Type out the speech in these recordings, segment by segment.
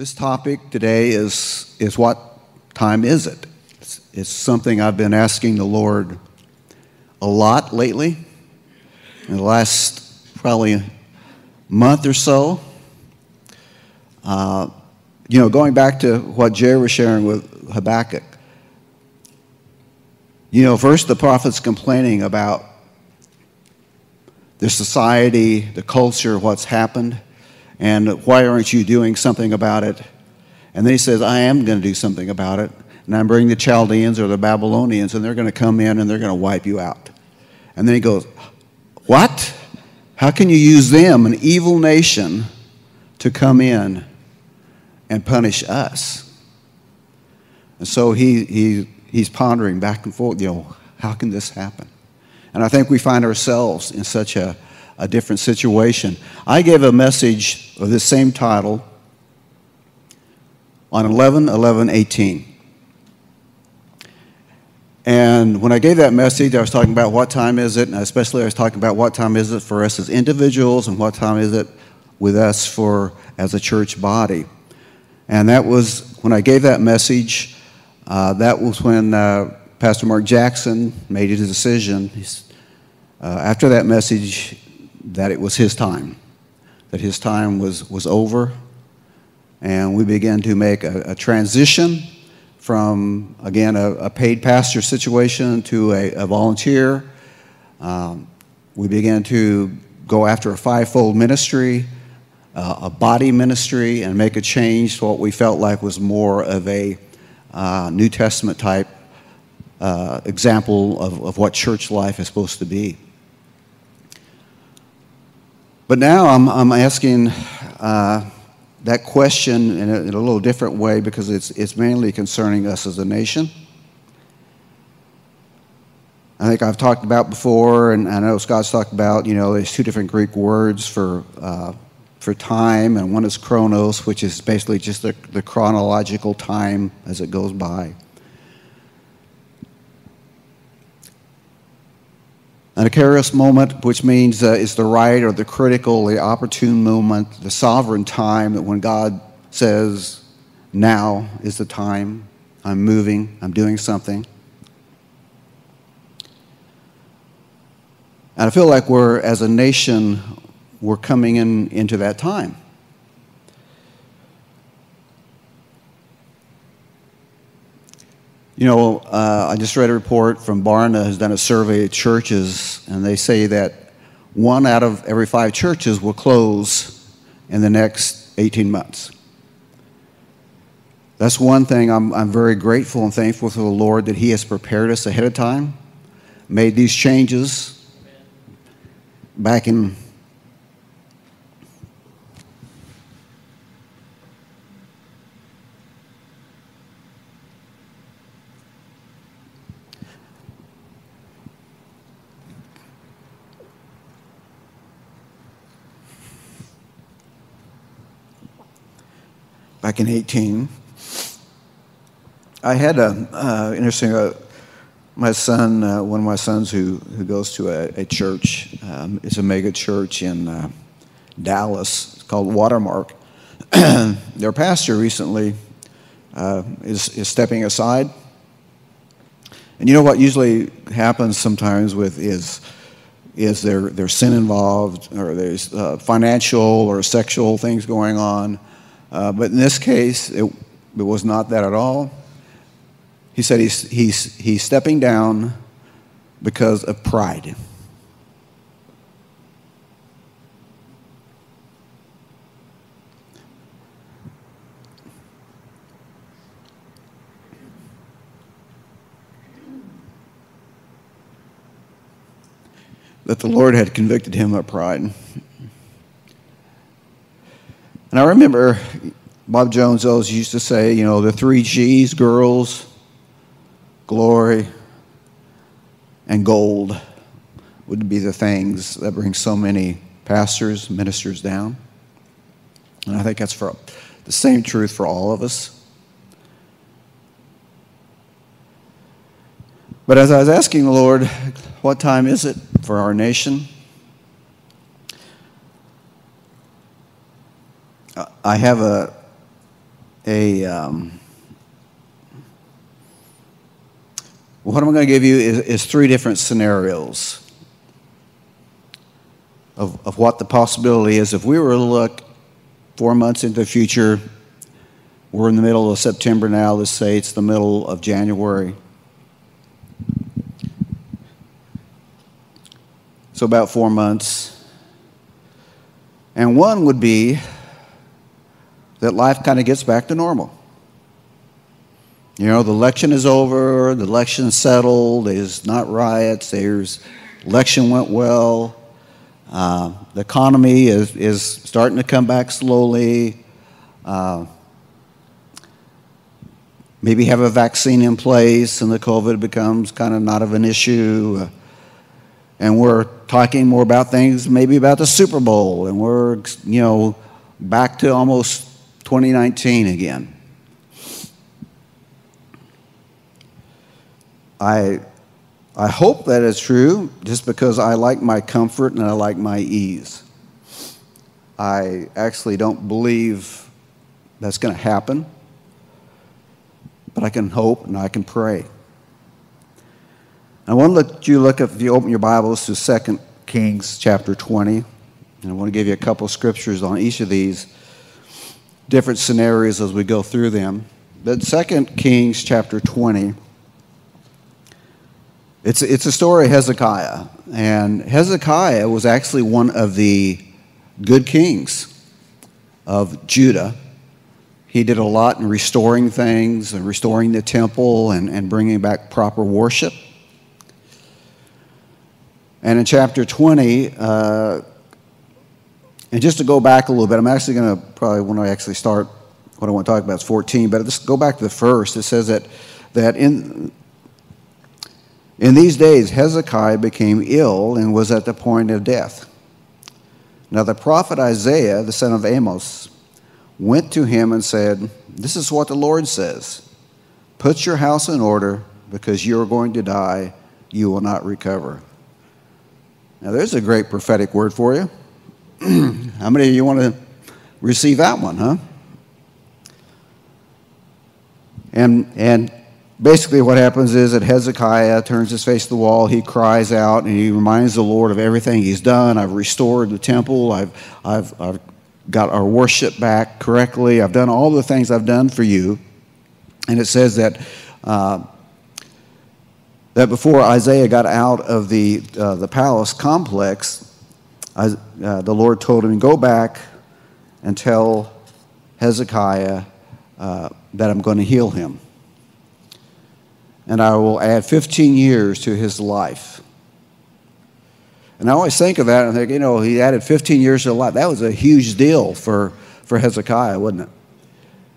This topic today is, is what time is it? It's, it's something I've been asking the Lord a lot lately, in the last probably month or so. Uh, you know, going back to what Jerry was sharing with Habakkuk, you know, first the prophet's complaining about the society, the culture, what's happened, and why aren't you doing something about it? And then he says, I am going to do something about it, and I'm bringing the Chaldeans or the Babylonians, and they're going to come in and they're going to wipe you out. And then he goes, What? How can you use them, an evil nation, to come in and punish us? And so he, he he's pondering back and forth, you know, how can this happen? And I think we find ourselves in such a, a different situation. I gave a message of this same title on 11 11 18. And when I gave that message, I was talking about what time is it, and especially I was talking about what time is it for us as individuals and what time is it with us for as a church body. And that was when I gave that message, uh, that was when uh, Pastor Mark Jackson made his decision uh, after that message that it was his time, that his time was, was over. And we began to make a, a transition from, again, a, a, paid pastor situation to a, a volunteer. Um, we began to go after a fivefold ministry, uh, a body ministry, and make a change to what we felt like was more of a uh, New Testament type uh, example of, of what church life is supposed to be. But now I'm, I'm asking uh, that question in a, in a, little different way because it's, it's mainly concerning us as a nation. I think I've talked about before, and I know Scott's talked about, you know, there's two different Greek words for uh, for time, and one is chronos, which is basically just the, the chronological time as it goes by. And a kairos moment, which means uh, it's the right or the critical, the opportune moment, the sovereign time that when God says, now is the time, I'm moving, I'm doing something. And I feel like we're, as a nation, we're coming in, into that time. You know, uh, I just read a report from Barna has done a survey of churches, and they say that one out of every five churches will close in the next 18 months. That's one thing I'm, I'm very grateful and thankful to the Lord that He has prepared us ahead of time, made these changes back in back in 18. I had a uh, interesting. Uh, my son, uh, one of my sons, who who goes to a, a church, um, a mega church in uh, Dallas. It's called Watermark. Their pastor recently uh, is is stepping aside, and you know what usually happens sometimes with is is there there's sin involved or there's uh, financial or sexual things going on uh, but in this case, it, it was not that at all. He said he's, he's, he's stepping down because of pride. That the Lord had convicted him of pride. I remember Bob Jones always used to say, you know, the three G's girls, glory, and gold would be the things that bring so many pastors, ministers down. And I think that's for the same truth for all of us. But as I was asking the Lord, what time is it for our nation? I have a, a um, what I'm going to give you is, is three different scenarios of, of what the possibility is. If we were to look four months into the future, we're in the middle of September now, let's say it's the middle of January. So about four months. And one would be that life kind of gets back to normal. You know, the election is over, the election settled, there's not riots, there's election went well, uh, the economy is, is starting to come back slowly. Uh, maybe have a vaccine in place and the COVID becomes kind of not of an issue. Uh, and we're talking more about things, maybe about the Super Bowl, and we're, you know, back to almost 2019 again. I, I hope that is true just because I like my comfort and I like my ease. I actually don't believe that's going to happen, but I can hope and I can pray. I want to let you look at, if you open your Bibles to 2 Kings chapter 20, and I want to give you a couple scriptures on each of these different scenarios as we go through them. But 2 Kings chapter 20, it's, it's a story of Hezekiah. And Hezekiah was actually one of the good kings of Judah. He did a lot in restoring things and restoring the temple and, and bringing back proper worship. And in chapter 20, uh, and just to go back a little bit, I'm actually going to probably when I actually start what I want to talk about is 14, but let's go back to the first. It says that, that in, in these days Hezekiah became ill and was at the point of death. Now the prophet Isaiah, the son of Amos, went to him and said, This is what the Lord says Put your house in order because you are going to die, you will not recover. Now, there's a great prophetic word for you. How many of you want to receive that one, huh? And, and basically, what happens is that Hezekiah turns his face to the wall, he cries out, and he reminds the Lord of everything he's done. I've restored the temple, I've, I've, I've got our worship back correctly, I've done all the things I've done for you. And it says that. Uh, that before Isaiah got out of the, uh, the palace complex, Uh, the Lord told him, Go back and tell Hezekiah uh, that I'm going to heal him. And I will add 15 years to his life. And I always think of that and think, you know, he added 15 years to life. That was a huge deal for, for Hezekiah, wasn't it?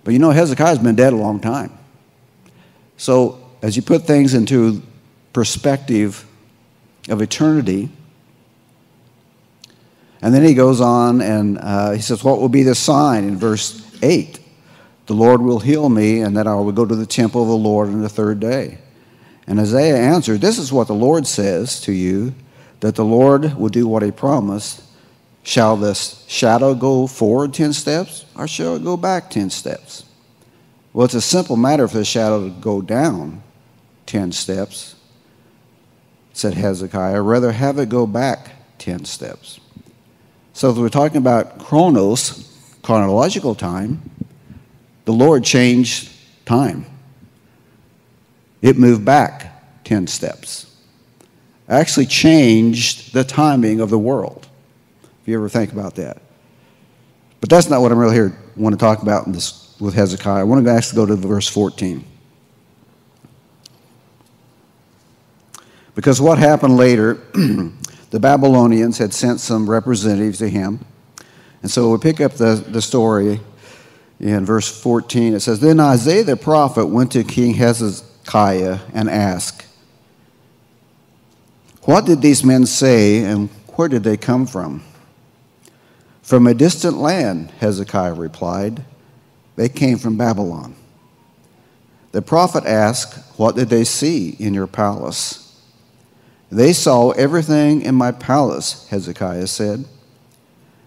But you know, Hezekiah's been dead a long time. So as you put things into perspective of eternity. And then he goes on and uh, he says, What will be the sign in verse 8? The Lord will heal me, and that I will go to the temple of the Lord on the third day. And Isaiah answered, This is what the Lord says to you, that the Lord will do what he promised. Shall this shadow go forward 10 steps, or shall it go back 10 steps? Well, it's a simple matter for the shadow to go down 10 steps said Hezekiah, rather have it go back 10 steps. So, if we're talking about chronos, chronological time, the Lord changed time. It moved back 10 steps. Actually, changed the timing of the world. If you ever think about that. But that's not what I'm really here want to talk about in this with Hezekiah. I want to actually go to verse 14. Because what happened later, the Babylonians had sent some representatives to him. And so we pick up the, the story in verse 14. It says, Then Isaiah the prophet went to King Hezekiah and asked, What did these men say and where did they come from? From a distant land, Hezekiah replied. They came from Babylon. The prophet asked, What did they see in your palace? They saw everything in my palace, Hezekiah said.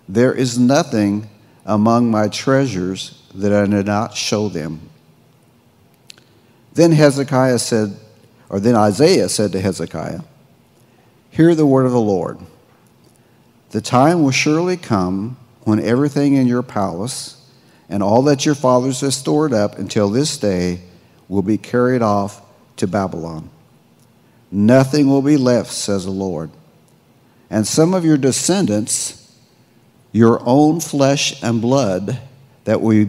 There is nothing among my treasures that I did not show them. Then Hezekiah said, or then Isaiah said to Hezekiah, Hear the word of the Lord. The time will surely come when everything in your palace and all that your fathers have stored up until this day will be carried off to Babylon. Nothing will be left, says the Lord. And some of your descendants, your own flesh and blood, that will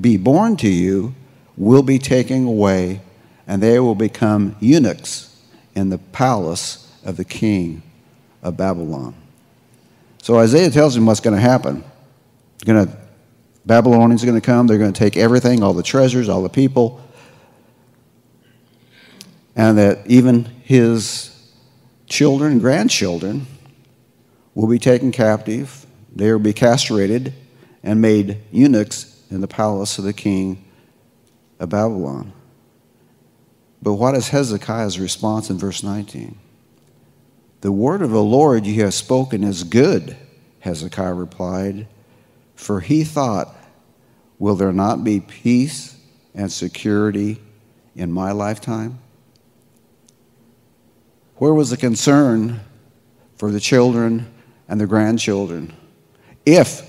be born to you, will be taken away, and they will become eunuchs in the palace of the king of Babylon. So Isaiah tells him what's going to happen. Going to, Babylonians are going to come. They're going to take everything, all the treasures, all the people, and that even his children and grandchildren will be taken captive. They will be castrated and made eunuchs in the palace of the king of Babylon. But what is Hezekiah's response in verse 19? The word of the Lord you have spoken is good, Hezekiah replied, for he thought, Will there not be peace and security in my lifetime? Where was the concern for the children and the grandchildren? If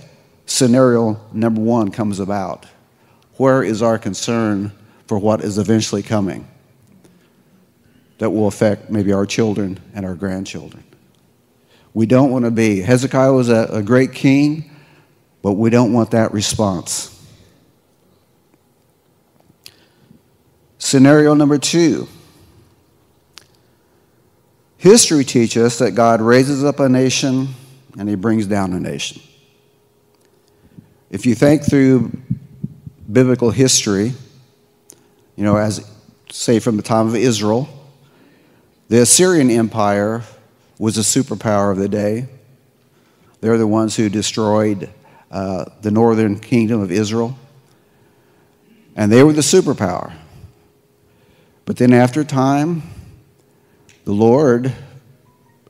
scenario number one comes about, where is our concern for what is eventually coming? that will affect maybe our children and our grandchildren. We don't want to be. Hezekiah was a, a great king, but we don't want that response. Scenario number two. History teaches us that God raises up a nation and he brings down a nation. If you think through biblical history, you know, as say from the time of Israel, the Assyrian Empire was a superpower of the day. They're the ones who destroyed uh, the northern kingdom of Israel. And they were the superpower. But then, after time, the Lord,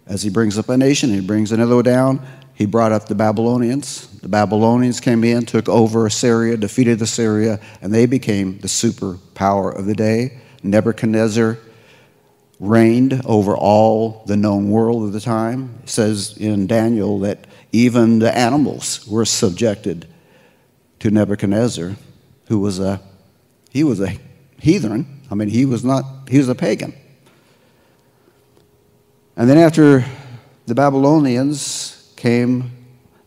as He brings up a nation, He brings another down, He brought up the Babylonians. The Babylonians came in, took over Assyria, defeated Assyria, and they became the superpower of the day. Nebuchadnezzar reigned over all the known world at the time. It says in Daniel that even the animals were subjected to Nebuchadnezzar, who was a he was a heathen. I mean, he was not he was a pagan. And then after the Babylonians came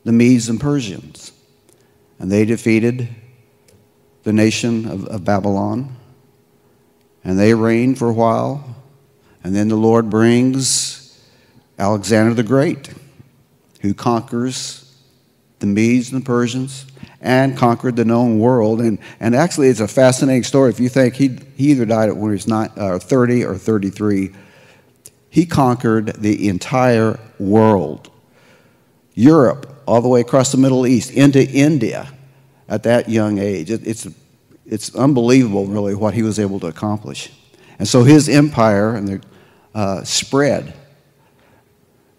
the Medes and Persians, and they defeated the nation of, of Babylon, and they reigned for a while and then the Lord brings Alexander the Great, who conquers the Medes and the Persians and conquered the known world. And, and actually, it's a fascinating story. If you think he, he either died when he was not, uh, 30 or 33, he conquered the entire world. Europe, all the way across the Middle East, into India at that young age. It, it's, it's unbelievable, really, what he was able to accomplish. And so his empire and the uh, spread.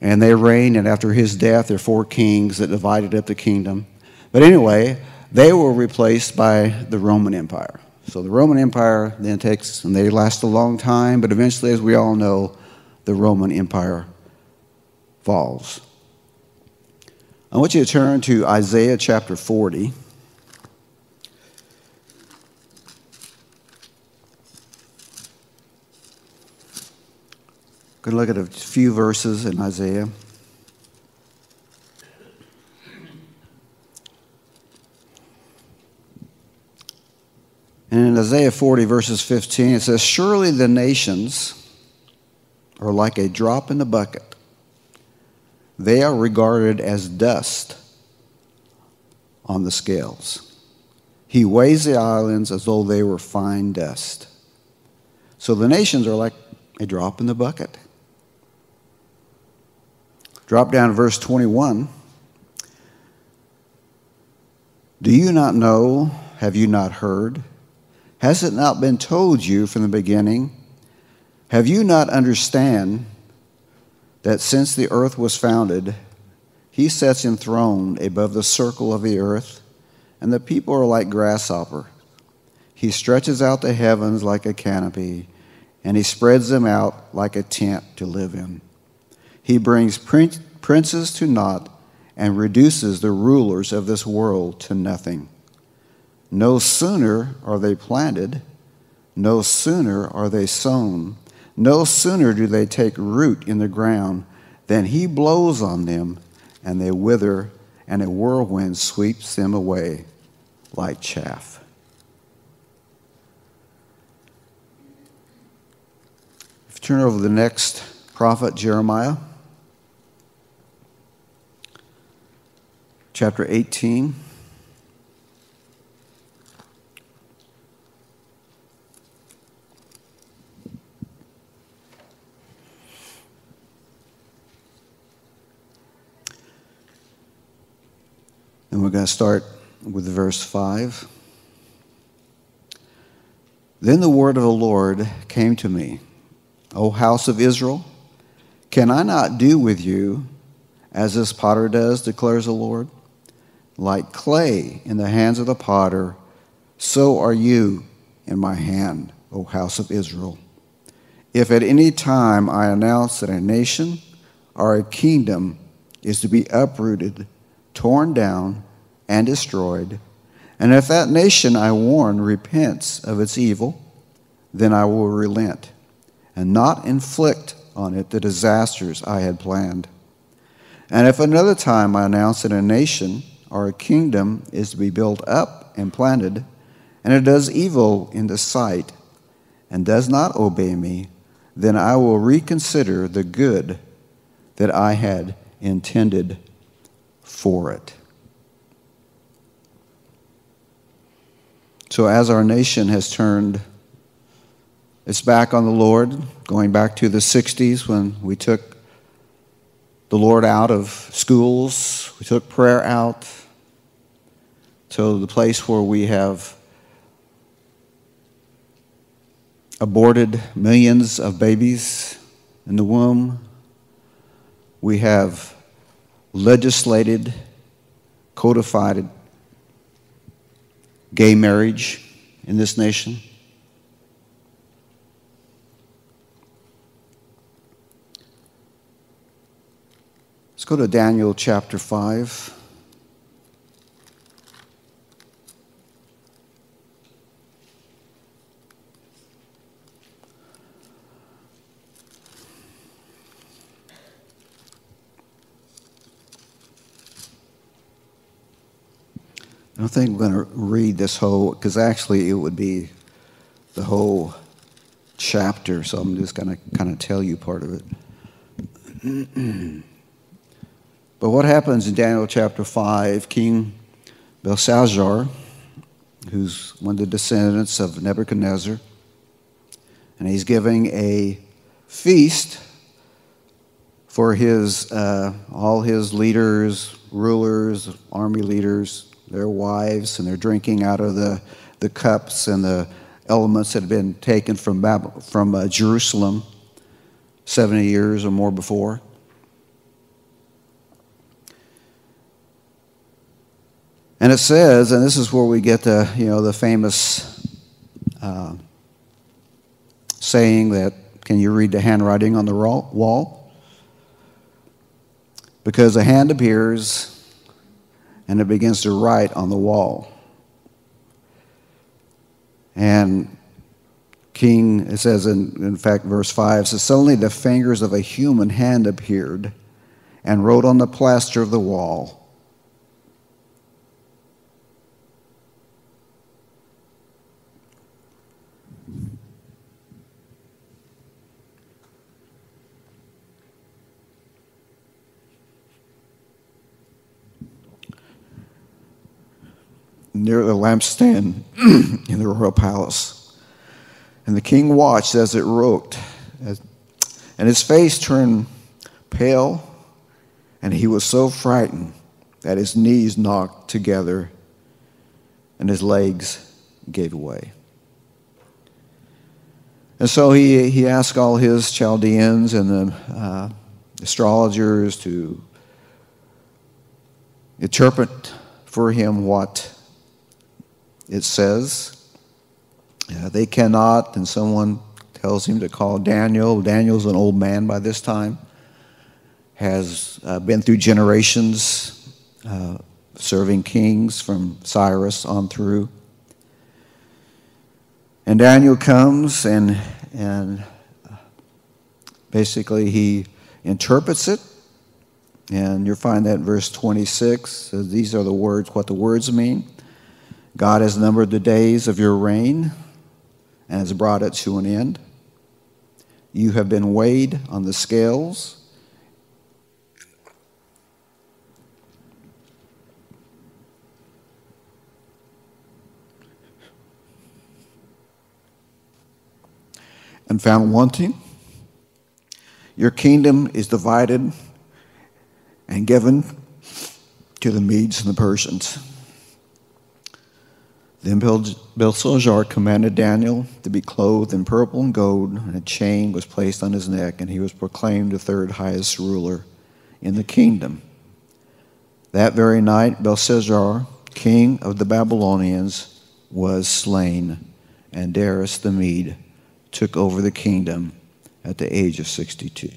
And they reigned, and after his death, there were four kings that divided up the kingdom. But anyway, they were replaced by the Roman Empire. So the Roman Empire then takes, and they last a long time, but eventually, as we all know, the Roman Empire falls. I want you to turn to Isaiah chapter 40. Going to look at a few verses in Isaiah. And in Isaiah 40, verses 15, it says, Surely the nations are like a drop in the bucket. They are regarded as dust on the scales. He weighs the islands as though they were fine dust. So the nations are like a drop in the bucket. Drop down to verse 21. Do you not know? Have you not heard? Has it not been told you from the beginning? Have you not understand that since the earth was founded, he sits enthroned above the circle of the earth? and the people are like grasshopper. He stretches out the heavens like a canopy, and he spreads them out like a tent to live in. He brings princes to naught and reduces the rulers of this world to nothing. No sooner are they planted, no sooner are they sown, no sooner do they take root in the ground than he blows on them and they wither, and a whirlwind sweeps them away like chaff. If you turn over the next prophet, Jeremiah, chapter 18. We're going to start with verse 5. Then the word of the Lord came to me, O house of Israel, can I not do with you as this potter does, declares the Lord? Like clay in the hands of the potter, so are you in my hand, O house of Israel. If at any time I announce that a nation or a kingdom is to be uprooted, torn down, and destroyed. And if that nation I warn repents of its evil, then I will relent and not inflict on it the disasters I had planned. And if another time I announce that a nation or a kingdom is to be built up and planted, and it does evil in the sight and does not obey me, then I will reconsider the good that I had intended for it. So, as our nation has turned its back on the Lord, going back to the 60s when we took the Lord out of schools, we took prayer out to the place where we have aborted millions of babies in the womb. We have legislated, codified gay marriage in this nation. Let's go to Daniel chapter 5. Don't think I'm going to read this whole, because actually it would be the whole chapter, so I'm just going to kind of tell you part of it. but what happens in Daniel chapter 5, King Belshazzar, who's one of the descendants of Nebuchadnezzar, and he's giving a feast for his, uh, all his leaders, rulers, army leaders, their wives, and they're drinking out of the, the cups and the elements that had been taken from, from uh, Jerusalem 70 years or more before. And it says, and this is where we get the, you know, the famous uh, saying that, can you read the handwriting on the wall? Because a hand appears and it begins to write on the wall. And King, it says in, in fact, verse 5 says, Suddenly the fingers of a human hand appeared and wrote on the plaster of the wall. Near the lampstand in the royal palace. And the king watched as it wrote, and his face turned pale, and he was so frightened that his knees knocked together and his legs gave way. And so he, he asked all his Chaldeans and the uh, astrologers to interpret for him what it says. Uh, they cannot, and someone tells him to call Daniel. Daniel's an old man by this time, has uh, been through generations uh, serving kings from Cyrus on through. And Daniel comes and, and basically he interprets it. And you'll find that in verse 26. So these are the words, what the words mean. God has numbered the days of your reign and has brought it to an end. You have been weighed on the scales. And found wanting. Your kingdom is divided and given to the Medes and the Persians. Then Belshazzar commanded Daniel to be clothed in purple and gold, and a chain was placed on his neck, and he was proclaimed the third highest ruler in the kingdom. That very night, Belshazzar, king of the Babylonians, was slain, and Darius the Mede took over the kingdom at the age of 62.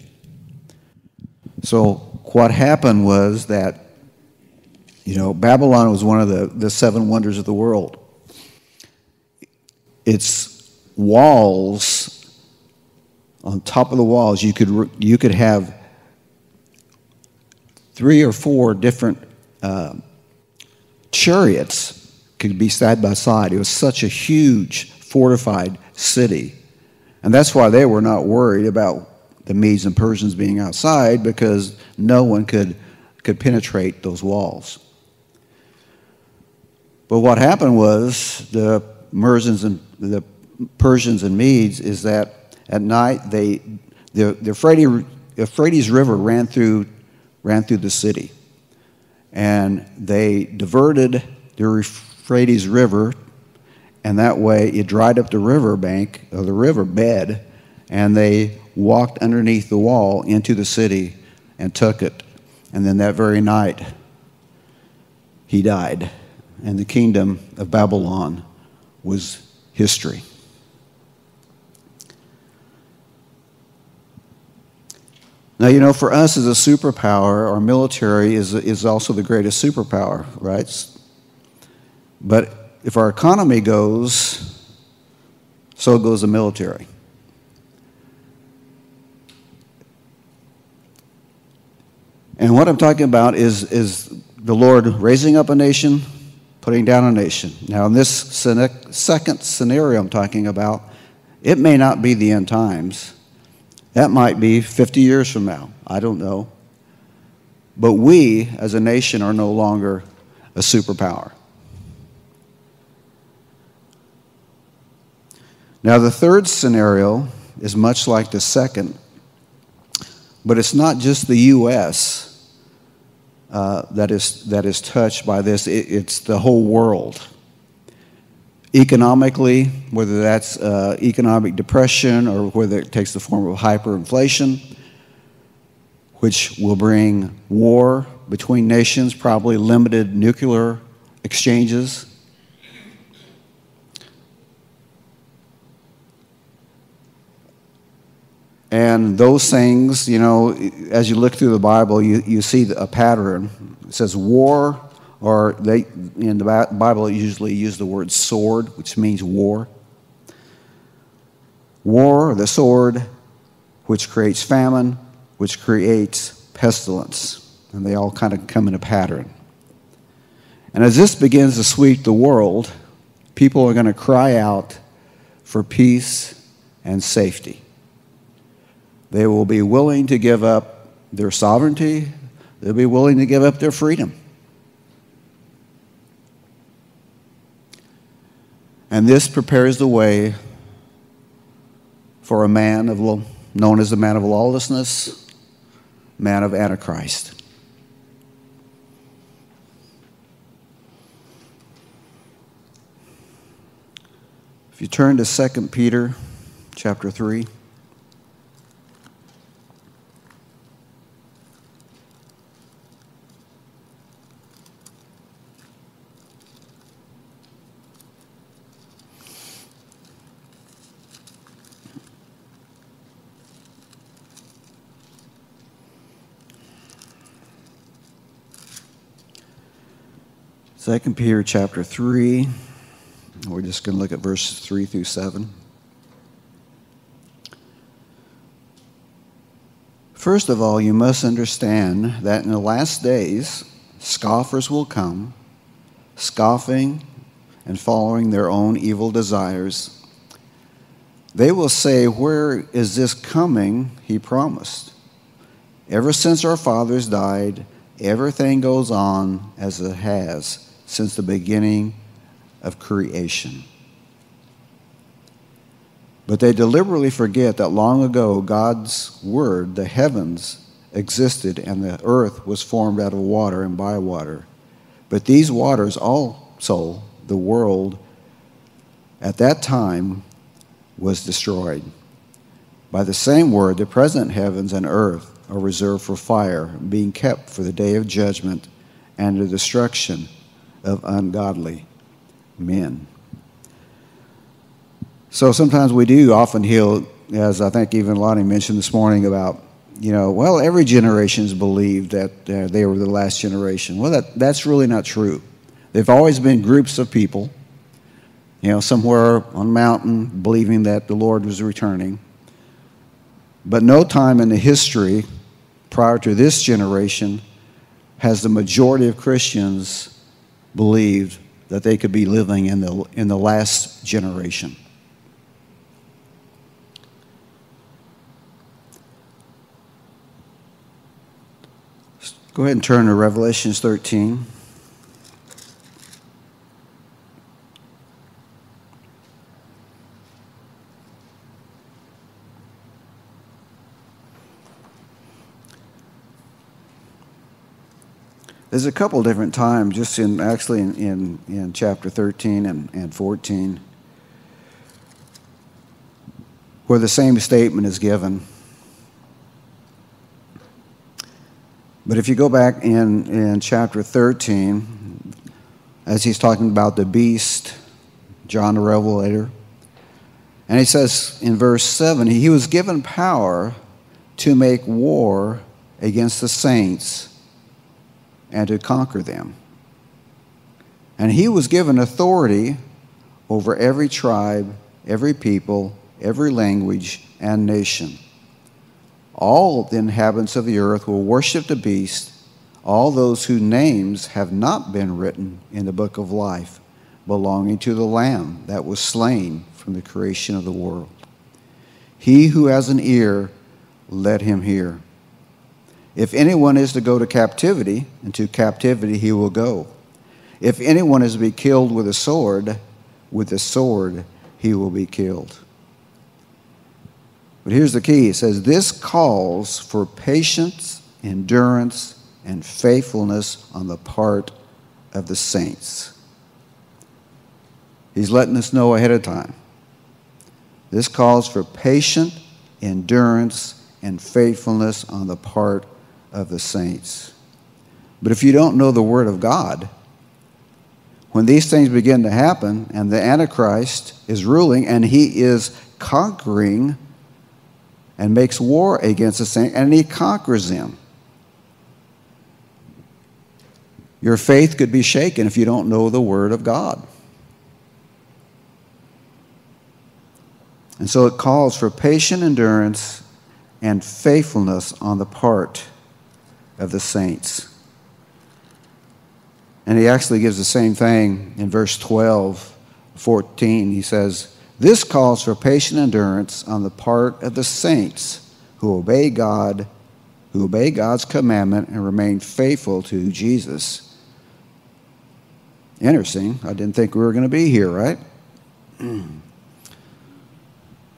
So, what happened was that, you know, Babylon was one of the, the seven wonders of the world its walls, on top of the walls, you could, you could have three or four different uh, chariots could be side by side. It was such a huge fortified city. And that's why they were not worried about the Medes and Persians being outside because no one could, could penetrate those walls. But what happened was the Persians and the Persians and Medes is that at night they the, the Euphrates, Euphrates River ran through ran through the city, and they diverted the Euphrates River, and that way it dried up the river bank or the river bed, and they walked underneath the wall into the city and took it, and then that very night he died, and the kingdom of Babylon was history. Now, you know, for us as a superpower, our military is, is also the greatest superpower, right? But if our economy goes, so goes the military. And what I'm talking about is, is the Lord raising up a nation, putting down a nation. Now, in this second scenario I'm talking about, it may not be the end times. That might be 50 years from now. I don't know. But we, as a nation, are no longer a superpower. Now, the third scenario is much like the second, but it's not just the U.S. Uh, that, is, that is touched by this, it, it's the whole world. Economically, whether that's uh, economic depression or whether it takes the form of hyperinflation, which will bring war between nations, probably limited nuclear exchanges. And those things, you know, as you look through the Bible, you, you see a pattern. It says war, or they, in the Bible, usually use the word sword, which means war. War, the sword, which creates famine, which creates pestilence. And they all kind of come in a pattern. And as this begins to sweep the world, people are going to cry out for peace and safety. They will be willing to give up their sovereignty, they'll be willing to give up their freedom. And this prepares the way for a man of known as the man of lawlessness, man of Antichrist. If you turn to 2 Peter chapter 3. 2 Peter chapter 3. We're just going to look at verses 3 through 7. First of all, you must understand that in the last days, scoffers will come, scoffing and following their own evil desires. They will say, Where is this coming he promised? Ever since our fathers died, everything goes on as it has since the beginning of creation. But they deliberately forget that long ago God's Word, the heavens, existed and the earth was formed out of water and by water. But these waters also, the world at that time, was destroyed. By the same word, the present heavens and earth are reserved for fire, being kept for the day of judgment and the destruction of ungodly men. So sometimes we do often hear, as I think even Lonnie mentioned this morning about, you know, well, every generation's believed that uh, they were the last generation. Well, that, that's really not true. They've always been groups of people, you know, somewhere on a mountain believing that the Lord was returning. But no time in the history prior to this generation has the majority of Christians believed that they could be living in the, in the last generation. Go ahead and turn to Revelations 13. There's a couple different times, just in actually in, in, in chapter 13 and, and 14, where the same statement is given. But if you go back in, in chapter 13, as he's talking about the beast, John the Revelator, and he says in verse 7 he was given power to make war against the saints and to conquer them. And he was given authority over every tribe, every people, every language, and nation. All the inhabitants of the earth will worship the beast, all those whose names have not been written in the book of life, belonging to the Lamb that was slain from the creation of the world. He who has an ear, let him hear. If anyone is to go to captivity, into captivity he will go. If anyone is to be killed with a sword, with a sword he will be killed. But here's the key it says, This calls for patience, endurance, and faithfulness on the part of the saints. He's letting us know ahead of time. This calls for patient endurance and faithfulness on the part of the saints. But if you don't know the Word of God, when these things begin to happen and the Antichrist is ruling and he is conquering and makes war against the saints, and he conquers them. Your faith could be shaken if you don't know the Word of God. And so it calls for patient endurance and faithfulness on the part of the saints. And he actually gives the same thing in verse 12, 14. He says, this calls for patient endurance on the part of the saints who obey God, who obey God's commandment and remain faithful to Jesus. Interesting. I didn't think we were going to be here, right?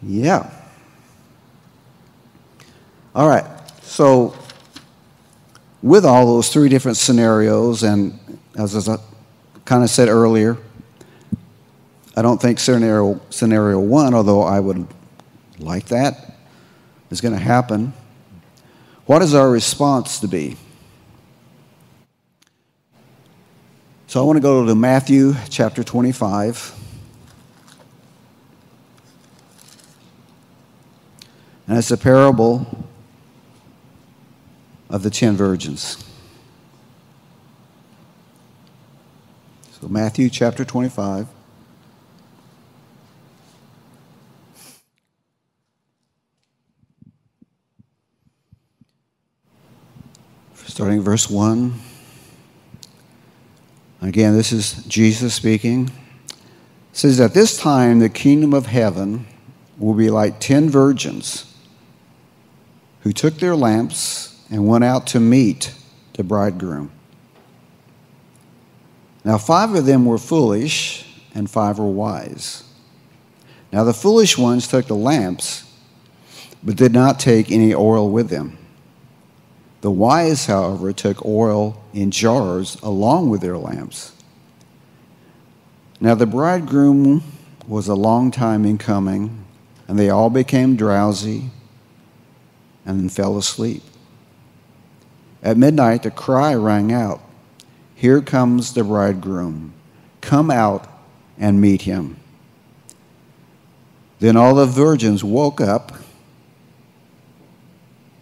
yeah. All right. So, with all those three different scenarios, and as I kind of said earlier, I don't think scenario, scenario one, although I would like that, is going to happen. What is our response to be? So I want to go to Matthew chapter 25. And it's a parable of the ten virgins. So, Matthew chapter 25. Starting verse 1. Again, this is Jesus speaking. It says, At this time, the kingdom of heaven will be like ten virgins who took their lamps and went out to meet the bridegroom. Now, five of them were foolish, and five were wise. Now, the foolish ones took the lamps, but did not take any oil with them. The wise, however, took oil in jars along with their lamps. Now, the bridegroom was a long time in coming, and they all became drowsy and fell asleep. At midnight, the cry rang out here comes the bridegroom. Come out and meet him. Then all the virgins woke up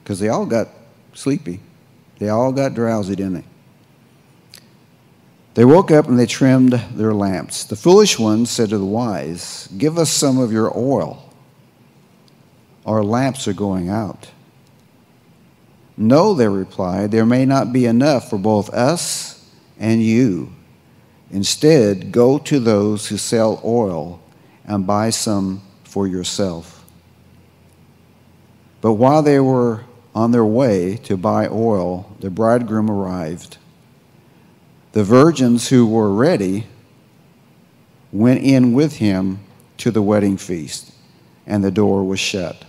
because they all got sleepy. They all got drowsy, didn't they? They woke up and they trimmed their lamps. The foolish ones said to the wise, Give us some of your oil. Our lamps are going out. No, they replied, there may not be enough for both us and you. Instead, go to those who sell oil and buy some for yourself. But while they were on their way to buy oil, the bridegroom arrived. The virgins who were ready went in with him to the wedding feast, and the door was shut.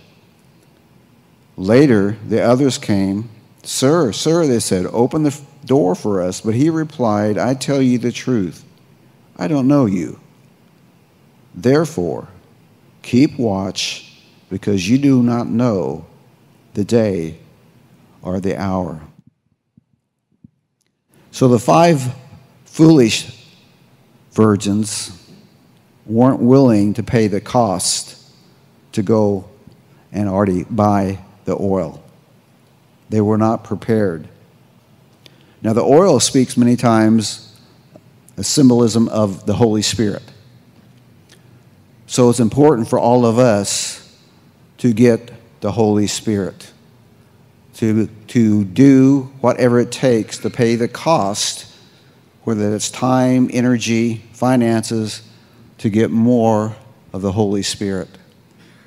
Later, the others came. Sir, sir, they said, open the door for us. But he replied, I tell you the truth. I don't know you. Therefore, keep watch, because you do not know the day or the hour. So the five foolish virgins weren't willing to pay the cost to go and already buy the oil. They were not prepared. Now, the oil speaks many times a symbolism of the Holy Spirit. So it's important for all of us to get the Holy Spirit, to, to do whatever it takes to pay the cost, whether it's time, energy, finances, to get more of the Holy Spirit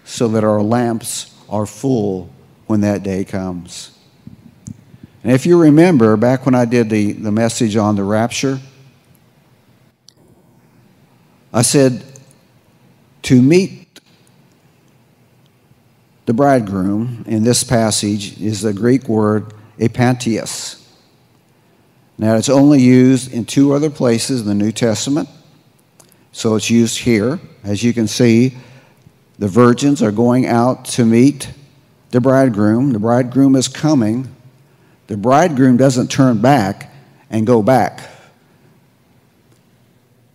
so that our lamps are full when that day comes. And if you remember, back when I did the, the message on the rapture, I said, to meet the bridegroom in this passage is the Greek word epantios. Now, it's only used in two other places in the New Testament. So it's used here. As you can see, the virgins are going out to meet the bridegroom. The bridegroom is coming. The bridegroom doesn't turn back and go back.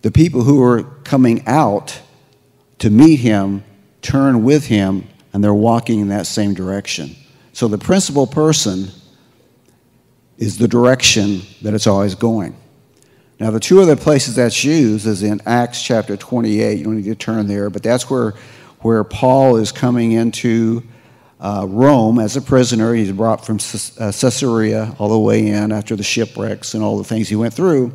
The people who are coming out to meet him turn with him and they're walking in that same direction. So the principal person is the direction that it's always going. Now, the two other places that's used is in Acts chapter 28. You don't need to turn there, but that's where, where Paul is coming into uh, Rome as a prisoner. He's brought from uh, Caesarea all the way in after the shipwrecks and all the things he went through.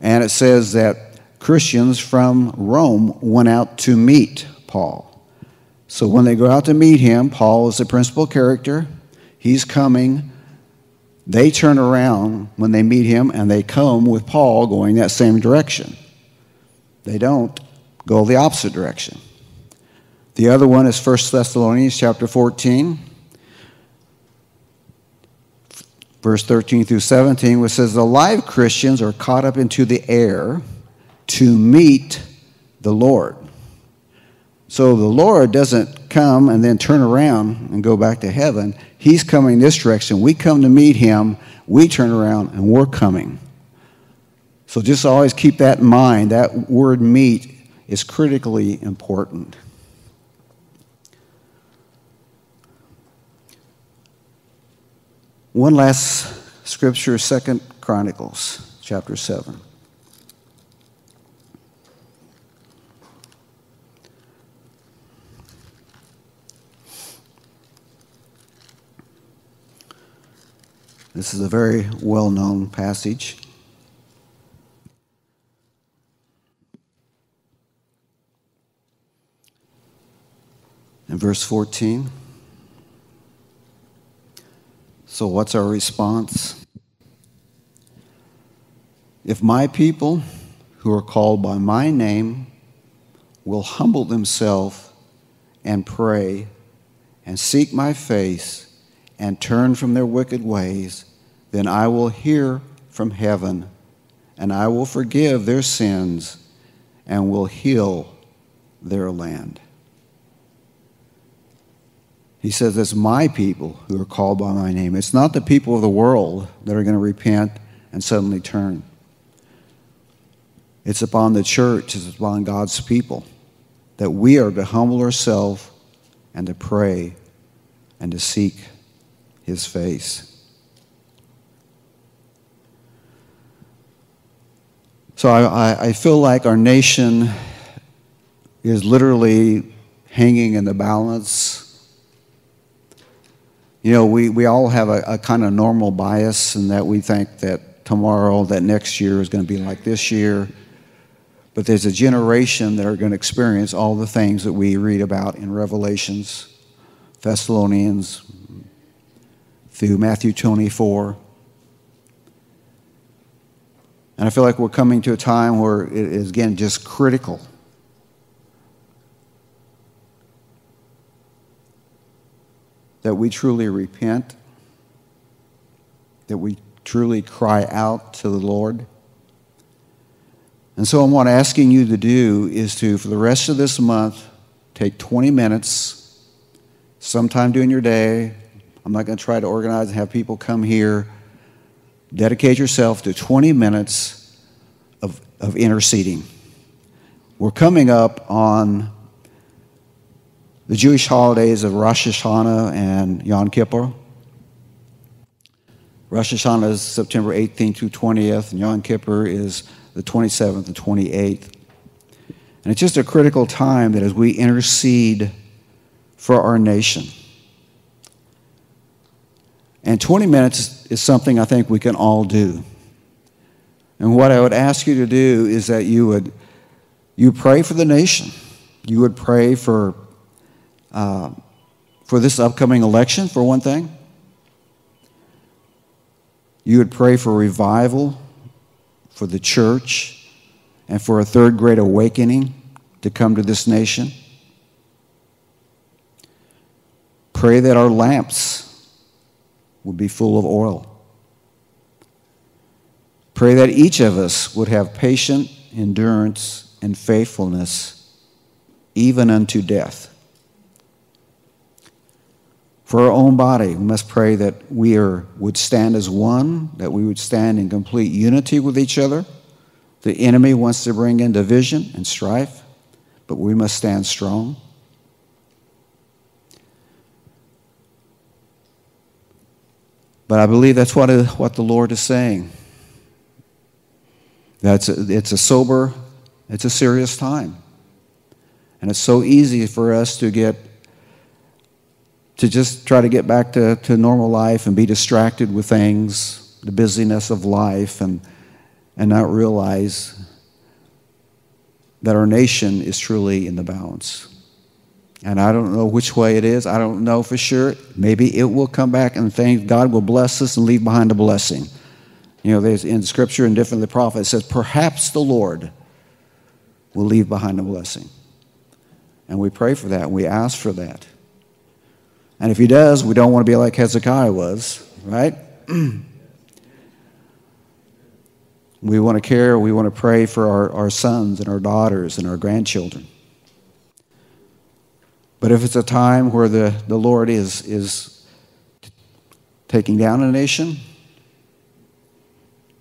And it says that Christians from Rome went out to meet Paul. So when they go out to meet him, Paul is the principal character. He's coming. They turn around when they meet him and they come with Paul going that same direction. They don't go the opposite direction. The other one is 1 Thessalonians chapter 14, verse 13 through 17, which says, The live Christians are caught up into the air to meet the Lord. So the Lord doesn't come and then turn around and go back to heaven. He's coming this direction. We come to meet him, we turn around, and we're coming. So just always keep that in mind. That word meet is critically important. One last scripture, Second Chronicles chapter 7. This is a very well known passage. In verse 14, so, what's our response? If my people who are called by my name will humble themselves and pray and seek my face and turn from their wicked ways, then I will hear from heaven and I will forgive their sins and will heal their land. He says, It's my people who are called by my name. It's not the people of the world that are going to repent and suddenly turn. It's upon the church, it's upon God's people that we are to humble ourselves and to pray and to seek his face. So I, I feel like our nation is literally hanging in the balance. You know, we, we all have a, a kind of normal bias in that we think that tomorrow, that next year is going to be like this year. But there's a generation that are going to experience all the things that we read about in Revelations, Thessalonians, through Matthew 24. And I feel like we're coming to a time where it is, again, just critical. That we truly repent, that we truly cry out to the Lord. And so, what I'm asking you to do is to, for the rest of this month, take 20 minutes, sometime during your day. I'm not going to try to organize and have people come here. Dedicate yourself to 20 minutes of, of interceding. We're coming up on the Jewish holidays of Rosh Hashanah and Yom Kippur. Rosh Hashanah is September 18th through 20th, and Yom Kippur is the 27th and 28th. And it's just a critical time that as we intercede for our nation. And 20 minutes is something I think we can all do. And what I would ask you to do is that you would you pray for the nation. You would pray for uh, for this upcoming election, for one thing. You would pray for revival for the church, and for a third great awakening to come to this nation. Pray that our lamps would be full of oil. Pray that each of us would have patient endurance and faithfulness even unto death. For our own body, we must pray that we are, would stand as one, that we would stand in complete unity with each other. The enemy wants to bring in division and strife, but we must stand strong. But I believe that's what, what the Lord is saying. That's a, it's a sober, it's a serious time. And it's so easy for us to get to just try to get back to, to normal life and be distracted with things, the busyness of life, and, and not realize that our nation is truly in the balance. And I don't know which way it is. I don't know for sure. Maybe it will come back and thank God will bless us and leave behind a blessing. You know, there's in scripture and different the prophet, says, perhaps the Lord will leave behind a blessing. And we pray for that and we ask for that. And if he does, we don't want to be like Hezekiah was, right? we want to care, we want to pray for our, our sons and our daughters and our grandchildren. But if it's a time where the, the Lord is, is taking down a nation,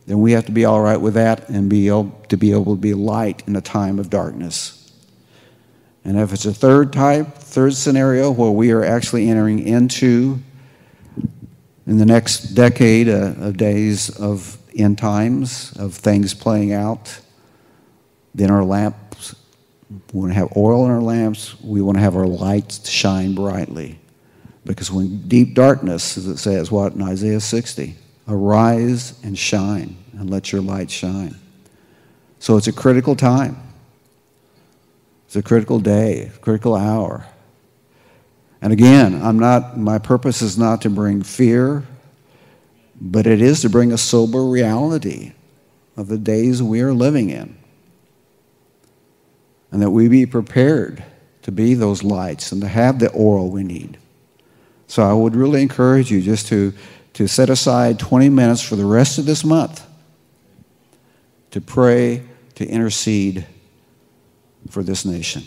then we have to be all right with that and be able to be able to be light in a time of darkness. And if it's a third type, third scenario where we are actually entering into, in the next decade uh, of days of end times, of things playing out, then our lamps, we want to have oil in our lamps, we want to have our lights shine brightly. Because when deep darkness, as it says, what in Isaiah 60, Arise and shine, and let your light shine. So it's a critical time. It's a critical day, critical hour. And again, I'm not, my purpose is not to bring fear, but it is to bring a sober reality of the days we are living in. And that we be prepared to be those lights and to have the oil we need. So I would really encourage you just to, to set aside 20 minutes for the rest of this month to pray, to intercede for this nation.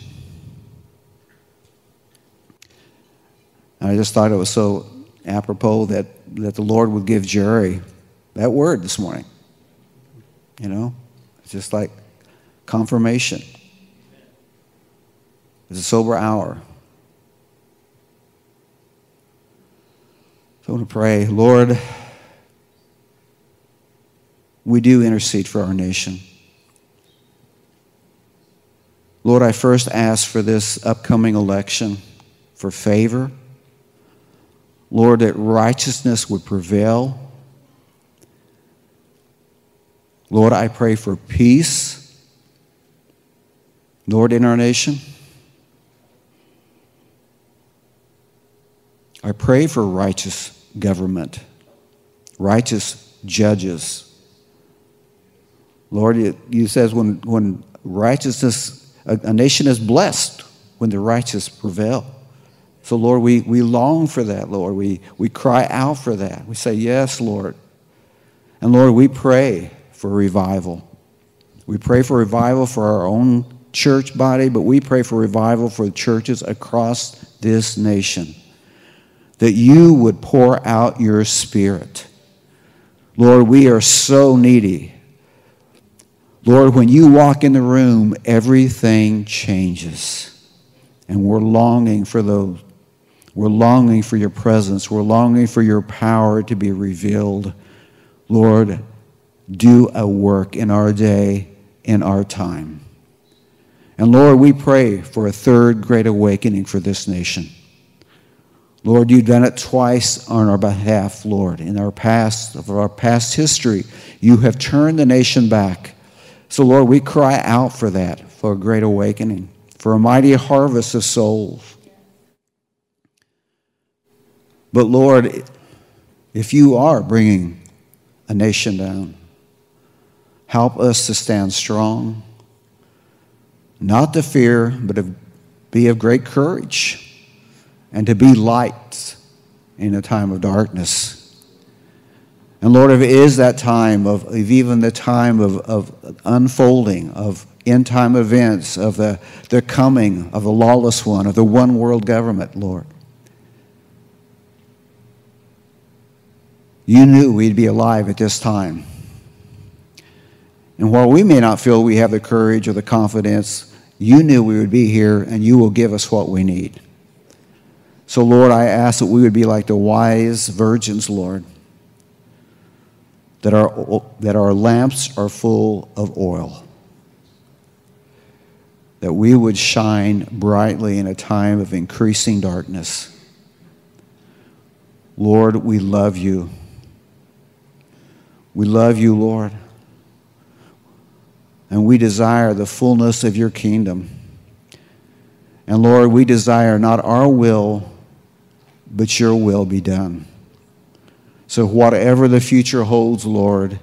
And I just thought it was so apropos that, that the Lord would give Jerry that word this morning. You know, it's just like confirmation. It's a sober hour. So I want to pray, Lord, we do intercede for our nation. Lord, I first ask for this upcoming election for favor. Lord, that righteousness would prevail. Lord, I pray for peace. Lord, in our nation. I pray for righteous government, righteous judges. Lord, you says when, when righteousness, a, a nation is blessed when the righteous prevail. So, Lord, we, we long for that, Lord. We, we cry out for that. We say, Yes, Lord. And Lord, we pray for revival. We pray for revival for our own church body, but we pray for revival for the churches across this nation that you would pour out your spirit. Lord, we are so needy. Lord, when you walk in the room, everything changes. And we're longing for those. We're longing for your presence. We're longing for your power to be revealed. Lord, do a work in our day, in our time. And Lord, we pray for a third great awakening for this nation. Lord, you've done it twice on our behalf, Lord. In our past, of our past history, you have turned the nation back. So, Lord, we cry out for that, for a great awakening, for a mighty harvest of souls. But, Lord, if you are bringing a nation down, help us to stand strong, not to fear, but to be of great courage and to be light in a time of darkness. And Lord, if it is that time of, even the time of, of unfolding, of end time events, of the, the coming of the lawless one, of the one world government, Lord, you knew we'd be alive at this time. And while we may not feel we have the courage or the confidence, you knew we would be here and you will give us what we need. So, Lord, I ask that we would be like the wise virgins, Lord, that our, that our lamps are full of oil, that we would shine brightly in a time of increasing darkness. Lord, we love you. We love you, Lord. And we desire the fullness of your kingdom. And Lord, we desire not our will but your will be done. So, whatever the future holds, Lord,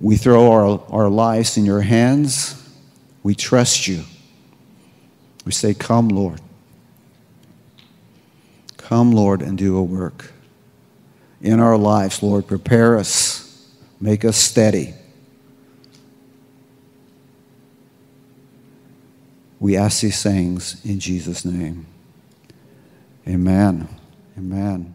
we throw our, our lives in your hands. We trust you. We say, Come, Lord. Come, Lord, and do a work in our lives, Lord. Prepare us, make us steady. We ask these things in Jesus' name. Amen. Amen.